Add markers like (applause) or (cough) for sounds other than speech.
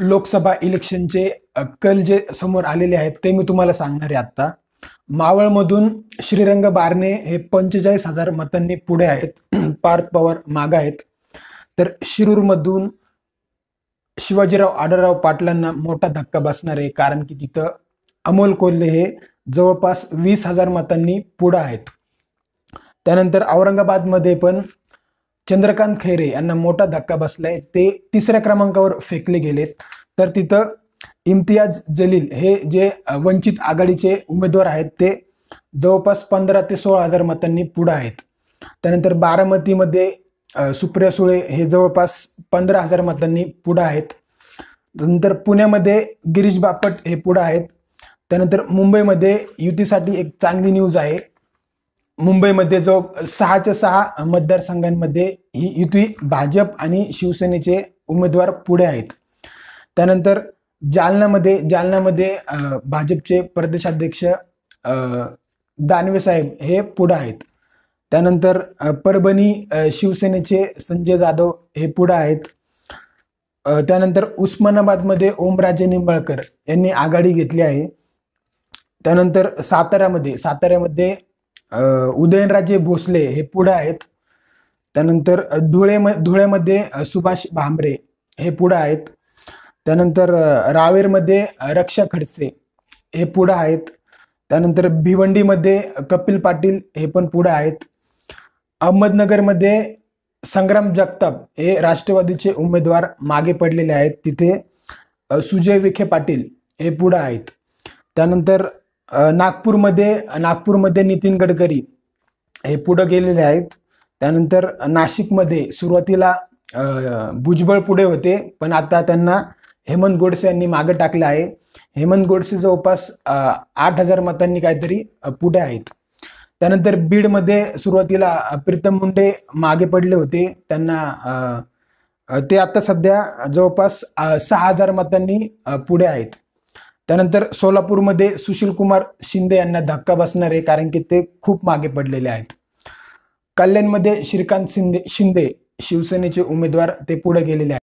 लोकसभा इलेक्शनचे कल जे समोर आलेले आहेत ते मी तुम्हाला सांगणार आहे आत्ता. मावळमधून श्रीरंग बारणे हे पंचेचाळीस हजार मतांनी पुढे आहेत (clears throat) पार्थ पवार माग आहेत. तर शिरूरमधून शिवाजीराव आढळराव पाटलांना मोठा धक्का बसणार आहे कारण की तिथं अमोल कोल्हे हे जवळपास वीस हजार मतांनी पुढं आहेत. त्यानंतर औरंगाबादमध्ये पण चंद्रकांत खैरे यांना मोठा धक्का बसलाय. ते तिसऱ्या क्रमांकावर फेकले गेलेत. तर तिथं इम्तियाज जलील हे जे वंचित आघाडीचे उमेदवार आहेत ते जवळपास पंधरा ते सोळा हजार मतांनी पुढं आहेत. त्यानंतर बारामतीमध्ये सुप्रिया सुळे हे जवळपास पंधरा हजार मतांनी पुढं आहेत. नंतर पुण्यामध्ये गिरीश बापट हे पुढं आहेत. त्यानंतर मुंबईमध्ये युतीसाठी एक चांगली न्यूज आहे. मुंबईमध्ये जो सहाच्या सहा मतदारसंघांमध्ये ही युती भाजप आणि शिवसेनेचे उमेदवार पुढे आहेत. त्यानंतर जालनामध्ये जालनामध्ये भाजपचे प्रदेशाध्यक्ष दानवेसाहेब दानवे साहेब हे पुढे आहेत. त्यानंतर परभणी शिवसेनेचे संजय जाधव हे पुढे आहेत. त्यानंतर उस्मानाबादमध्ये ओमराजे निंबाळकर यांनी आघाडी घेतली आहे. त्यानंतर साताऱ्यामध्ये साताऱ्यामध्ये उदयनराजे भोसले हे पुढे आहेत. त्यानंतर धुळे धुळ्यामध्ये सुभाष भांबरे हे पुढे आहेत. त्यानंतर रावेरमध्ये रक्षा खडसे हे पुढे आहेत. त्यानंतर भिवंडीमध्ये कपिल पाटील हे पण पुढे आहेत. अहमदनगरमध्ये संग्राम जगताप हे राष्ट्रवादीचे उमेदवार मागे पडलेले आहेत. तिथे सुजय विखे पाटील हे पुढे आहेत. त्यानंतर नागपूरमध्ये नागपूरमध्ये नितीन गडकरी हे पुढं गेलेले आहेत. त्यानंतर नाशिकमध्ये सुरुवातीला भुजबळ पुढे होते. पण आता त्यांना हेमंत गोडसे यांनी मागे टाकलं आहे. हेमंत गोडसे जवळपास आठ हजार मतांनी काहीतरी पुढे आहेत. त्यानंतर बीडमध्ये सुरुवातीला प्रीतम मुंडे मागे पडले होते. त्यांना ते आता सध्या जवळपास सहा हजार मतांनी पुढे आहेत. त्यानंतर सोलापूरमध्ये सुशील कुमार शिंदे यांना धक्का बसणार आहे कारण की ते खूप मागे पडलेले आहेत. कल्याणमध्ये श्रीकांत शिंदे शिंदे शिवसेनेचे उमेदवार ते पुढे गेलेले आहेत.